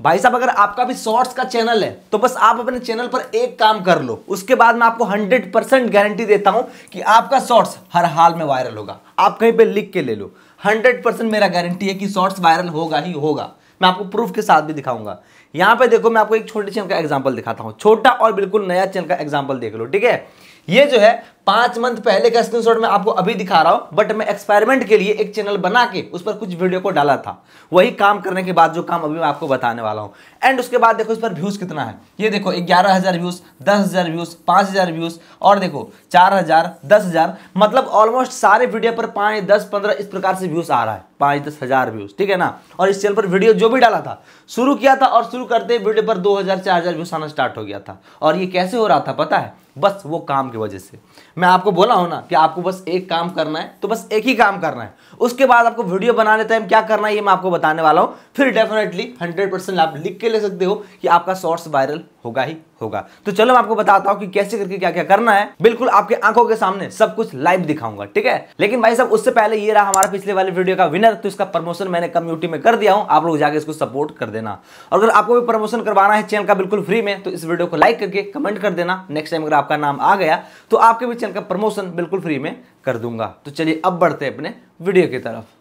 भाई साहब, अगर आपका भी शॉर्ट्स का चैनल है तो बस आप अपने चैनल पर एक काम कर लो। उसके बाद मैं आपको 100 परसेंट गारंटी देता हूँ कि आपका शॉर्ट्स हर हाल में वायरल होगा। आप कहीं पे लिख के ले लो। 100 परसेंट मेरा गारंटी है कि शॉर्ट्स वायरल होगा ही होगा। मैं आपको प्रूफ के साथ भी दिखाऊँगा। यहाँ पे देखो, मैं आपको एक छोटे चैनल का एग्ज़ाम्पल दिखाता हूँ। छोटा और बिल्कुल नया चैनल का एग्ज़ाम्पल देख लो, ठीक है? ये जो है पाँच मंथ पहले का स्क्रीनशॉट मैं आपको अभी दिखा रहा हूँ बट मैं एक्सपेरिमेंट के लिए एक चैनल बना के उस पर कुछ वीडियो को डाला था। वही काम करने के बाद जो काम अभी मैं आपको बताने वाला हूँ। एंड उसके बाद देखो इस पर व्यूज़ कितना है। ये देखो, ग्यारह हज़ार व्यूज़ दस हज़ार व्यूज़ पाँच हज़ार व्यूज़ और देखो, चार हज़ार, दस हज़ार मतलब ऑलमोस्ट सारे वीडियो पर पाँच दस पंद्रह इस प्रकार से व्यूज़ आ रहा है। पाँच दस हज़ार व्यूज़ ठीक है ना? और इस चैनल पर वीडियो जो भी डाला था, शुरू किया था और शुरू करते वीडियो पर दो हज़ार, चार हज़ार व्यूज़ आना स्टार्ट हो गया था। और ये कैसे हो रहा था पता है? बस वो काम की वजह से। मैं आपको बोला हूँ ना कि आपको बस एक काम करना है तो बस एक ही काम करना है। उसके बाद आपको वीडियो बनाने टाइम क्या करना है, ये मैं आपको बताने वाला हूँ। फिर डेफिनेटली 100 परसेंट आप लिख के ले सकते हो कि आपका शॉर्ट्स वायरल होगा ही होगा। तो चलो मैं आपको बताता हूँ कि कैसे करके क्या क्या करना है। बिल्कुल आपके आँखों के सामने सब कुछ लाइव दिखाऊँगा, ठीक है? लेकिन भाई साहब, उससे पहले ये रहा हमारा पिछले वाले वीडियो का विनर तो इसका प्रमोशन मैंने कम्युनिटी में कर दिया हूँ। आप लोग जाके इसको सपोर्ट कर देना। और अगर आपको भी प्रमोशन करवाना है चैनल का बिल्कुल फ्री में तो इस वीडियो को लाइक करके कमेंट कर देना। नेक्स्ट टाइम अगर आपका नाम आ गया तो आपके भी चैनल का प्रमोशन बिल्कुल फ्री में कर दूँगा। तो चलिए अब बढ़ते हैं अपने वीडियो की तरफ़।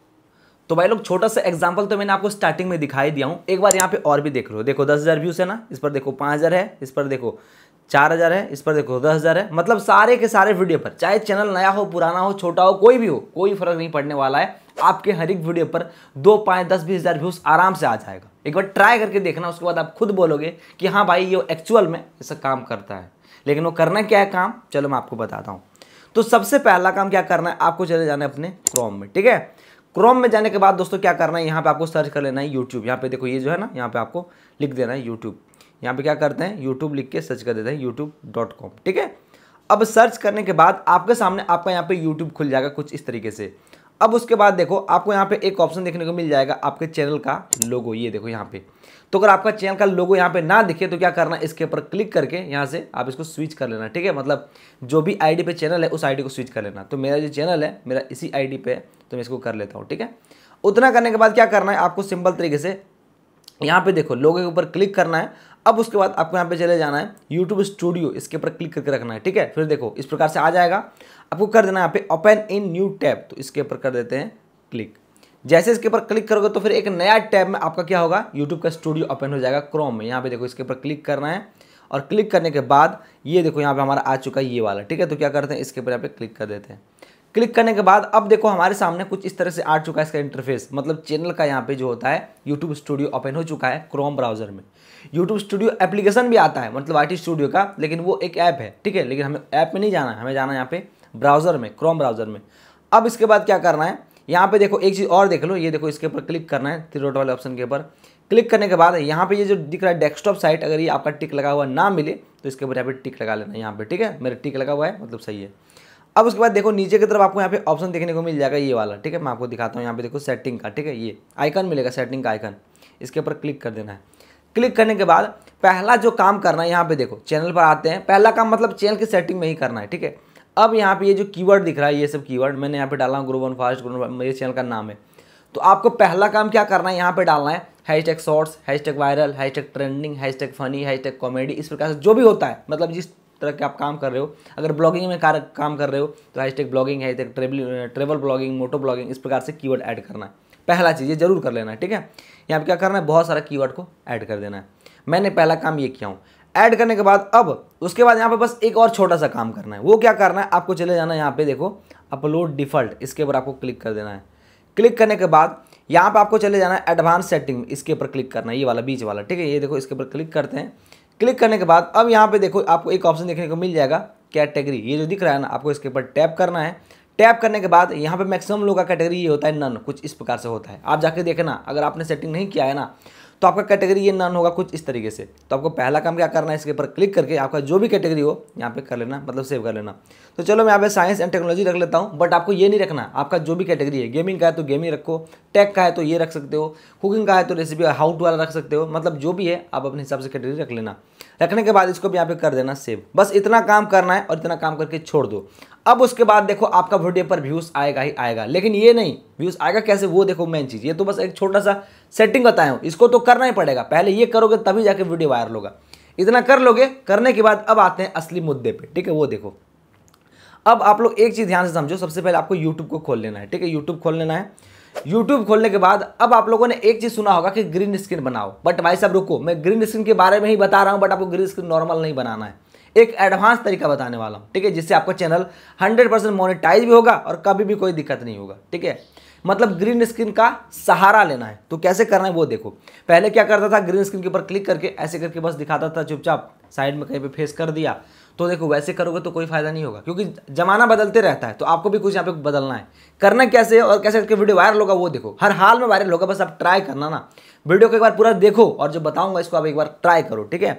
तो भाई लोग, छोटा सा एग्ज़ाम्पल तो मैंने आपको स्टार्टिंग में दिखाई दिया हूँ। एक बार यहाँ पे और भी देख लो। देखो, दस हज़ार व्यूज़ है ना? इस पर देखो, पाँच हज़ार है, इस पर देखो, चार हज़ार है, इस पर देखो, दस हज़ार है। मतलब सारे के सारे वीडियो पर, चाहे चैनल नया हो, पुराना हो, छोटा हो, कोई भी हो, कोई फ़र्क नहीं पड़ने वाला है। आपके हर एक वीडियो पर दो, पाँच, दस, बीस हज़ार व्यूज़ आराम से आ जाएगा। एक बार ट्राई करके देखना, उसके बाद आप खुद बोलोगे कि हाँ भाई, ये एक्चुअल में ऐसा काम करता है। लेकिन वो करना क्या है काम? चलो मैं आपको बताता हूँ। तो सबसे पहला काम क्या करना है? आपको चले जाना है अपने क्रोम में, ठीक है? क्रोम में जाने के बाद दोस्तों क्या करना है? यहाँ पे आपको सर्च कर लेना है यूट्यूब यहाँ पे देखो ये जो है ना, यहाँ पे आपको लिख देना है यूट्यूब यहाँ पे क्या करते हैं? यूट्यूब लिख के सर्च कर देते हैं यूट्यूब ठीक है? अब सर्च करने के बाद आपके सामने आपका यहाँ पे यूट्यूब खुल जाएगा कुछ इस तरीके से। अब उसके बाद देखो, आपको यहाँ पे एक ऑप्शन देखने को मिल जाएगा आपके चैनल का लोगो ये देखो यहाँ पे। तो अगर आपका चैनल का लोगो यहाँ पे ना दिखे तो क्या करना, इसके ऊपर क्लिक करके यहाँ से आप इसको स्विच कर लेना, ठीक है? मतलब जो भी आईडी पे चैनल है, उस आईडी को स्विच कर लेना। तो मेरा जो चैनल है, मेरा इसी आईडी पे है तो मैं इसको कर लेता हूँ, ठीक है? उतना करने के बाद क्या करना है, आपको सिंपल तरीके से यहाँ पे देखो लोगो के ऊपर क्लिक करना है। अब उसके बाद आपको यहाँ पे चले जाना है यूट्यूब स्टूडियो इसके ऊपर क्लिक करके रखना है, ठीक है? फिर देखो, इस प्रकार से आ जाएगा। आपको कर देना यहाँ पे ओपन इन न्यू टैब तो इसके ऊपर कर देते हैं क्लिक जैसे इसके ऊपर क्लिक करोगे तो फिर एक नया टैब में आपका क्या होगा? यूट्यूब का स्टूडियो ओपन हो जाएगा क्रोम में। यहाँ पे देखो, इसके ऊपर क्लिक करना है और क्लिक करने के बाद ये देखो, यहाँ पे हमारा आ चुका है ये वाला, ठीक है? तो क्या करते हैं? इसके ऊपर यहाँ पे क्लिक कर देते हैं। क्लिक करने के बाद अब देखो हमारे सामने कुछ इस तरह से आ चुका है इसका इंटरफेस मतलब चैनल का यहाँ पे जो होता है यूट्यूब स्टूडियो ओपन हो चुका है क्रोम ब्राउज़र में। यूट्यूब स्टूडियो एप्लीकेशन भी आता है मतलब आईटी स्टूडियो का, लेकिन वो एक ऐप है, ठीक है? लेकिन हमें ऐप में नहीं जाना है, हमें जाना है यहाँ पे ब्राउज़र में क्रोम ब्राउज़र में। अब इसके बाद क्या करना है? यहाँ पे देखो एक चीज़ और देख लो, ये देखो इसके ऊपर क्लिक करना है थ्री वाले ऑप्शन के ऊपर। क्लिक करने के बाद यहाँ पे ये जो दिख रहा है डेस्कटॉप साइट अगर ये आपका टिक लगा हुआ ना मिले तो इसके ऊपर यहाँ पे टिक लगा लेना यहाँ पे, ठीक है? मेरा टिक लगा हुआ है मतलब सही है। अब उसके बाद देखो, नीचे की तरफ़ आपको यहाँ पे ऑप्शन देखने को मिल जाएगा ये वाला। ठीक है, मैं आपको दिखाता हूँ। यहाँ पे देखो सेटिंग का, ठीक है, ये आइकन मिलेगा सेटिंग का आइकन इसके ऊपर क्लिक कर देना है। क्लिक करने के बाद पहला जो काम करना है, यहाँ पे देखो चैनल पर आते हैं। पहला काम मतलब चैनल की सेटिंग में ही करना है, ठीक है। अब यहाँ पे ये जो कीवर्ड दिख रहा है, ये सब कीवर्ड मैंने यहाँ पे डाला हूँ ग्रुप वन फास्ट ग्रुप मेरे चैनल का नाम है। तो आपको पहला काम क्या करना है, यहाँ पे डालना है hashtag shorts hashtag viral hashtag trending hashtag funny hashtag comedy इस प्रकार से जो भी होता है मतलब जिस तरह के आप काम कर रहे हो। अगर ब्लॉगिंग में कार, काम कर रहे हो तो हैश टैग ब्लॉगिंग है travel travel blogging moto blogging इस प्रकार से कीवर्ड ऐड करना है। पहला चीज़ ये ज़रूर कर लेना है ठीक है? यहाँ पे क्या करना है? बहुत सारा कीवर्ड को ऐड कर देना है। मैंने पहला काम ये किया हूँ। ऐड करने के बाद अब उसके बाद यहाँ पे बस एक और छोटा सा काम करना है। वो क्या करना है? आपको चले जाना है यहाँ पे देखो अपलोड डिफ़ॉल्ट इसके ऊपर आपको क्लिक कर देना है। क्लिक करने के बाद यहाँ पे आपको चले जाना है एडवांस सेटिंग इसके ऊपर क्लिक करना है ये वाला बीच वाला ठीक है? ये देखो इसके ऊपर क्लिक करते हैं। क्लिक करने के बाद अब यहाँ पे देखो आपको एक ऑप्शन देखने को मिल जाएगा कैटेगरी। ये जो दिख रहा है ना, आपको इसके ऊपर टैप करना है। टैप करने के बाद यहाँ पे मैक्सिमम लोगों का कैटेगरी ये होता है नन, कुछ इस प्रकार से होता है। आप जाके देखना, अगर आपने सेटिंग नहीं किया है ना तो आपका कैटेगरी ये नन होगा कुछ इस तरीके से। तो आपको पहला काम क्या करना है, इसके ऊपर क्लिक करके आपका जो भी कैटेगरी हो, यहाँ पे कर लेना मतलब सेव कर लेना। तो चलो मैं यहाँ पे साइंस एंड टेक्नोलॉजी रख लेता हूँ बट आपको ये नहीं रखना। आपका जो भी कैटेगरी है गेमिंग का है तो गेमिंग रखो टेक का है तो ये रख सकते हो कुकिंग का है तो रेसिपी हाउट वाला रख सकते हो मतलब जो भी है, आप अपने हिसाब से कैटेगरी रख लेना। रखने के बाद इसको भी यहाँ पे कर देना सेव बस इतना काम करना है और इतना काम करके छोड़ दो। अब उसके बाद देखो आपका वीडियो पर व्यूज़ आएगा ही आएगा। लेकिन ये नहीं व्यूज़ आएगा कैसे? वो देखो मेन चीज़। ये तो बस एक छोटा सा सेटिंग बताया हूँ। इसको तो करना ही पड़ेगा। पहले ये करोगे तभी जाके वीडियो वायरल होगा। इतना कर लोगे, करने के बाद अब आते हैं असली मुद्दे पे। ठीक है, वो देखो। अब आप लोग एक चीज़ ध्यान से समझो। सबसे पहले आपको यूट्यूब को खोल लेना है। ठीक है यूट्यूब खोल लेना है। यूट्यूब खोलने के बाद अब आप लोगों ने एक चीज़ सुना होगा कि ग्रीन स्क्रीन बनाओ। बट भाई साहब, रुको, मैं ग्रीन स्क्रीन के बारे में ही बता रहा हूँ बट आपको ग्रीन स्क्रीन नॉर्मल नहीं बनाना है। एक एडवांस तरीका बताने वाला हूँ, ठीक है, जिससे आपका चैनल 100 परसेंट मोनिटाइज भी होगा और कभी भी कोई दिक्कत नहीं होगा, ठीक है? मतलब ग्रीन स्क्रीन का सहारा लेना है। तो कैसे करना है वो देखो। पहले क्या करता था ग्रीन स्क्रीन के ऊपर क्लिक करके, ऐसे करके बस दिखाता था, चुपचाप साइड में कहीं पे फेस कर दिया। तो देखो, वैसे करोगे तो कोई फ़ायदा नहीं होगा, क्योंकि जमाना बदलते रहता है तो आपको भी कुछ यहाँ पे बदलना है। करना कैसे और कैसे करके वीडियो वायरल होगा, वो देखो। हर हाल में वायरल होगा, बस आप ट्राई करना ना। वीडियो को एक बार पूरा देखो और जो बताऊँगा, इसको आप एक बार ट्राई करो, ठीक है?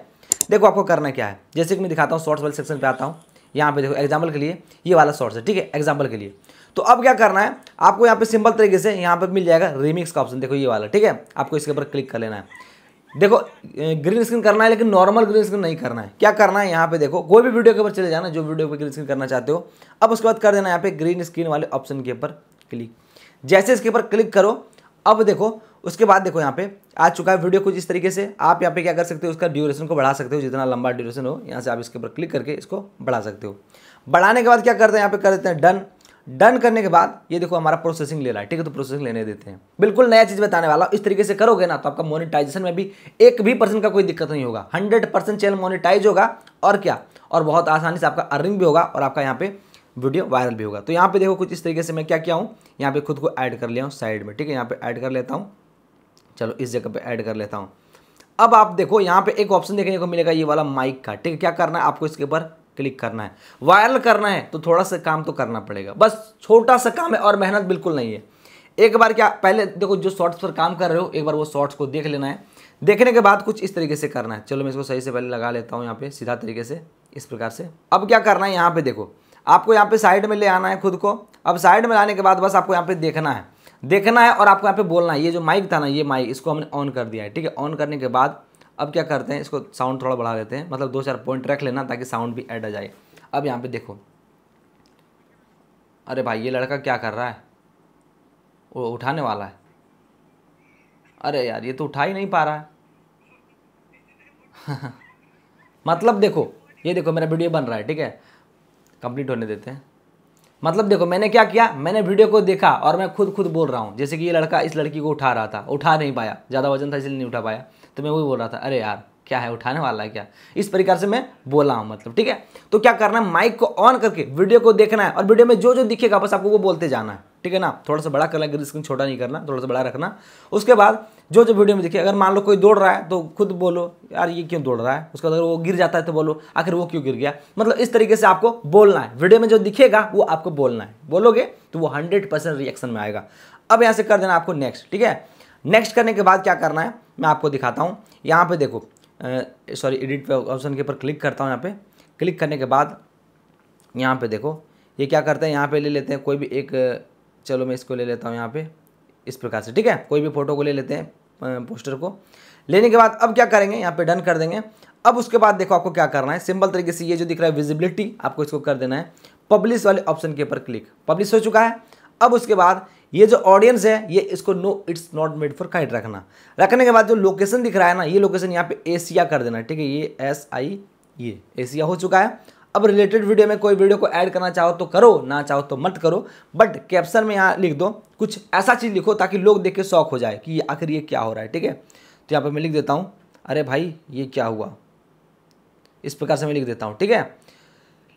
देखो, आपको करना क्या है। जैसे कि मैं दिखाता हूँ शॉर्ट्स वाले सेक्शन पर आता हूँ। यहाँ पे देखो एग्ज़ाम्पल के लिए, ये वाला शॉर्ट्स है, ठीक है? एग्ज़ाम्पल के लिए। तो अब क्या करना है? आपको यहाँ पे सिंपल तरीके से यहाँ पे मिल जाएगा रिमिक्स का ऑप्शन देखो ये वाला, ठीक है? आपको इसके ऊपर क्लिक कर लेना है। देखो ग्रीन स्क्रीन करना है, लेकिन नॉर्मल ग्रीन स्क्रीन नहीं करना है। क्या करना है यहाँ पे देखो, कोई भी वीडियो के ऊपर चले जाना, जो वीडियो पे ग्रीन स्क्रीन करना चाहते हो। अब उसके बाद कर देना यहाँ पे ग्रीन स्क्रीन वाले ऑप्शन के ऊपर क्लिक जैसे इसके ऊपर क्लिक करो, अब देखो, उसके बाद देखो यहाँ पे आ चुका है वीडियो कुछ इस तरीके से। आप यहाँ पे क्या कर सकते हो उसका ड्यूरेशन को बढ़ा सकते हो, जितना लंबा ड्यूरेशन हो, यहाँ से आप इसके ऊपर क्लिक करके इसको बढ़ा सकते हो। बढ़ाने के बाद क्या करते हैं, यहाँ पे कर देते हैं डन डन करने के बाद, ये देखो हमारा प्रोसेसिंग ले रहा है, ठीक है तो प्रोसेसिंग लेने देते हैं। बिल्कुल नया चीज़ बताने वाला इस तरीके से करोगे ना तो आपका मोनिटाइजेशन में भी एक भी परसेंट का कोई दिक्कत नहीं होगा। हंड्रेड परसेंट चैनल मोनिटाइज होगा, और क्या? और बहुत आसानी से आपका अर्निंग भी होगा, और आपका यहाँ पे वीडियो वायरल भी होगा। तो यहाँ पे देखो कुछ इस तरीके से मैं क्या किया हूँ, यहाँ पे खुद को ऐड कर लिया हूँ साइड में, ठीक है, यहाँ पे ऐड कर लेता हूँ। चलो, इस जगह पे ऐड कर लेता हूँ। अब आप देखो, यहाँ पे एक ऑप्शन देखने को मिलेगा, ये वाला माइक का, ठीक है, क्या करना है, आपको इसके ऊपर क्लिक करना है। वायरल करना है तो थोड़ा सा काम तो करना पड़ेगा। बस छोटा सा काम है और मेहनत बिल्कुल नहीं है। एक बार क्या, पहले देखो जो शॉर्ट्स पर काम कर रहे हो, एक बार वो शॉर्ट्स को देख लेना है। देखने के बाद कुछ इस तरीके से करना है। चलो मैं इसको सही से पहले लगा लेता हूँ यहाँ पे, सीधा तरीके से, इस प्रकार से। अब क्या करना है यहाँ पे देखो, आपको यहाँ पे साइड में ले आना है खुद को। अब साइड में लाने के बाद बस आपको यहाँ पे देखना है। देखना है और आपको यहाँ पे बोलना है। ये जो माइक था ना, ये माइक, इसको हमने ऑन कर दिया है। ठीक है, ऑन करने के बाद अब क्या करते हैं, इसको साउंड थोड़ा बढ़ा देते हैं। मतलब दो चार पॉइंट रख लेना ताकि साउंड भी ऐड आ जाए। अब यहाँ पे देखो। अरे भाई, ये लड़का क्या कर रहा है? वो उठाने वाला है। अरे यार, ये तो उठा ही नहीं पा रहा है। मतलब देखो, ये देखो मेरा वीडियो बन रहा है, ठीक है? कंप्लीट होने देते हैं। मतलब देखो, मैंने क्या किया? मैंने वीडियो को देखा और मैं खुद खुद बोल रहा हूँ। जैसे कि ये लड़का इस लड़की को उठा रहा था। उठा नहीं पाया। ज़्यादा वज़न था, इसलिए नहीं उठा पाया। तो मैं वही बोल रहा था, अरे यार, क्या है? उठाने वाला है क्या? इस प्रकार से मैं बोला हूँ मतलब ठीक है? तो क्या करना है? माइक को ऑन करके वीडियो को देखना है और वीडियो में जो जो दिखेगा, बस आपको वो बोलते जाना है, ठीक है ना? थोड़ा सा बड़ा करना स्क्रीन छोटा नहीं करना, थोड़ा सा बड़ा रखना। उसके बाद जो जो वीडियो में दिखे, अगर मान लो कोई दौड़ रहा है तो खुद बोलो, यार, ये क्यों दौड़ रहा है? उसके अगर वो गिर जाता है तो बोलो, आखिर वो क्यों गिर गया? मतलब इस तरीके से आपको बोलना है। वीडियो में जो दिखेगा, वो आपको बोलना है। बोलोगे तो वो हंड्रेड रिएक्शन में आएगा। अब यहाँ से कर देना आपको नेक्स्ट ठीक है? नेक्स्ट करने के बाद क्या करना है, मैं आपको दिखाता हूँ। यहाँ पे देखो सॉरी एडिट पे ऑप्शन के ऊपर क्लिक करता हूँ यहाँ पे। क्लिक करने के बाद यहाँ पे देखो, ये क्या करते हैं, यहाँ पे ले लेते हैं, कोई भी एक, चलो मैं इसको ले लेता हूँ यहाँ पे, इस प्रकार से, ठीक है? कोई भी फ़ोटो को ले लेते हैं पोस्टर को। लेने के बाद अब क्या करेंगे, यहाँ पे डन कर देंगे। अब उसके बाद देखो आपको क्या करना है सिंपल तरीके से ये जो दिख रहा है विजिबिलिटी आपको इसको कर देना है। पब्लिश वाले ऑप्शन के ऊपर क्लिक पब्लिश हो चुका है। अब उसके बाद ये जो ऑडियंस है, ये इसको no it's not made for kids रखना। रखने के बाद जो लोकेशन दिख रहा है ना, ये लोकेशन यहाँ पे एशिया कर देना, ठीक है? ये एस आई ये एशिया हो चुका है। अब रिलेटेड वीडियो में कोई वीडियो को ऐड करना चाहो तो करो, ना चाहो तो मत करो। बट कैप्शन में यहाँ लिख दो, कुछ ऐसा चीज़ लिखो ताकि लोग देख के शौक हो जाए कि आखिर ये क्या हो रहा है, ठीक है? तो यहाँ पर मैं लिख देता हूँ, अरे भाई, ये क्या हुआ? इस प्रकार से मैं लिख देता हूँ, ठीक है?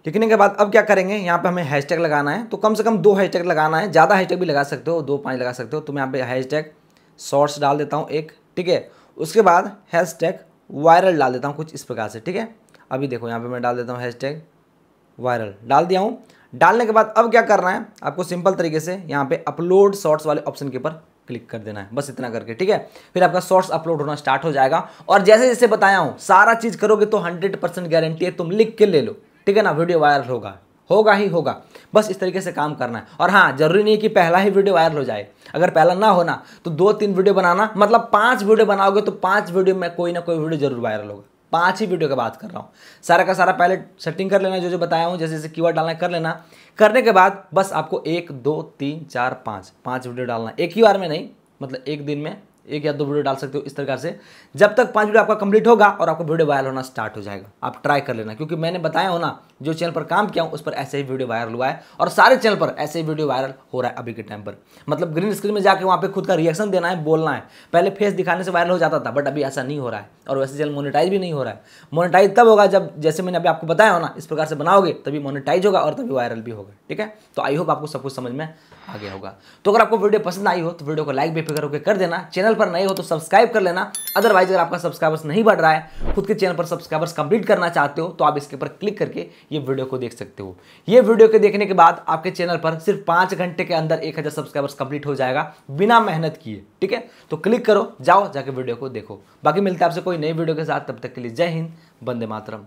लिखने के बाद अब क्या करेंगे? यहाँ पे हमें हैशटैग लगाना है तो कम से कम दो हैशटैग लगाना है। ज़्यादा हैशटैग भी लगा सकते हो, दो पाँच लगा सकते हो। तो मैं यहाँ पे हैशटैग शॉर्ट्स डाल देता हूँ एक, ठीक है? उसके बाद हैशटैग वायरल डाल देता हूँ कुछ इस प्रकार से, ठीक है? अभी देखो, यहाँ पे मैं डाल देता हूँ हैशटैग वायरल डाल दिया हूँ। डालने के बाद अब क्या करना है? आपको सिंपल तरीके से यहाँ पे अपलोड शॉर्ट्स वाले ऑप्शन के ऊपर क्लिक कर देना है। बस इतना करके, ठीक है? फिर आपका शॉर्ट्स अपलोड होना स्टार्ट हो जाएगा। और जैसे जैसे बताया हूँ, सारा चीज़ करोगे तो हंड्रेड गारंटी है, तुम लिख के ले लो। ठीक है ना वीडियो वायरल होगा। होगा ही होगा। बस इस तरीके से काम करना है। और हाँ ज़रूरी नहीं है कि पहला ही वीडियो वायरल हो जाए। अगर पहला ना होना तो दो तीन वीडियो बनाना मतलब पाँच वीडियो बनाओगे तो पाँच वीडियो में कोई ना कोई वीडियो ज़रूर वायरल होगा। पाँच ही वीडियो की बात कर रहा हूँ। सारा का सारा पहले सेटिंग कर लेना, जो जो बताया हूँ, जैसे जैसे कीवर्ड डालना कर लेना। करने के बाद बस आपको एक, दो, तीन, चार, पाँच पाँच वीडियो डालना। एक ही बार में नहीं मतलब एक दिन में एक या दो वीडियो डाल सकते हो इस प्रकार से। जब तक पाँच वीडियो आपका कंप्लीट होगा और आपका वीडियो वायरल होना स्टार्ट हो जाएगा, आप ट्राई कर लेना। क्योंकि मैंने बताया हो ना, जो चैनल पर काम किया हूँ, उस पर ऐसे ही वीडियो वायरल हुआ है और सारे चैनल पर ऐसे ही वीडियो वायरल हो रहा है अभी के टाइम पर। मतलब ग्रीन स्क्रीन में जाकर वहाँ पर खुद का रिएक्शन देना है, बोलना है। पहले फेस दिखाने से वायरल हो जाता था बट अभी ऐसा नहीं हो रहा है और वैसे चैनल मोनिटाइज भी नहीं हो रहा है। मोनिटाइज तब होगा जब, जैसे मैंने अभी आपको बताया हो ना, इस प्रकार से बनाओगे, तभी मोनिटाइज होगा और तभी वायरल भी होगा, ठीक है? तो आई होप आपको सब कुछ समझ में आ गया होगा। तो अगर आपको वीडियो पसंद आई हो तो वीडियो को लाइक बेफिक्र होकर कर देना। चैनल पर नए हो तो सब्सक्राइब कर लेना। अदरवाइज़ अगर आपका सब्सक्राइबर्स नहीं बढ़ रहा है, खुद के चैनल पर सब्सक्राइबर्स कंप्लीट करना चाहते हो तो आप इसके ऊपर क्लिक करके ये वीडियो को देख सकते हो। ये वीडियो के देखने के बाद आपके चैनल पर सिर्फ़ पाँच घंटे के अंदर एक हज़ार सब्सक्राइबर्स कंप्लीट हो जाएगा, बिना मेहनत किए, ठीक है? तो क्लिक करो, जाओ, जाके वीडियो को देखो। बाकी मिलता है आपसे कोई नई वीडियो के साथ, तब तक के लिए जय हिंद बंदे मातरम।